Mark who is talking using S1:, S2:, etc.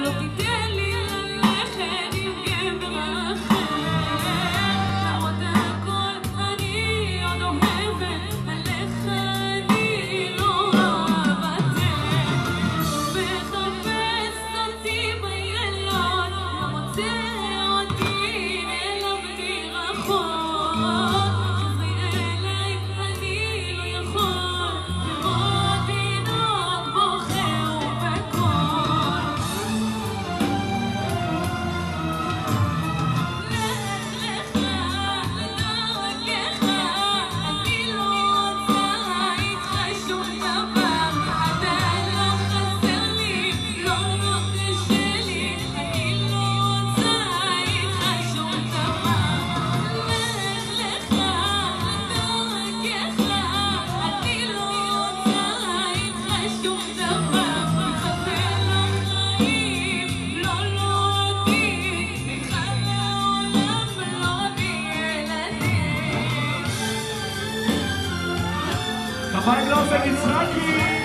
S1: lo que
S2: My love and it's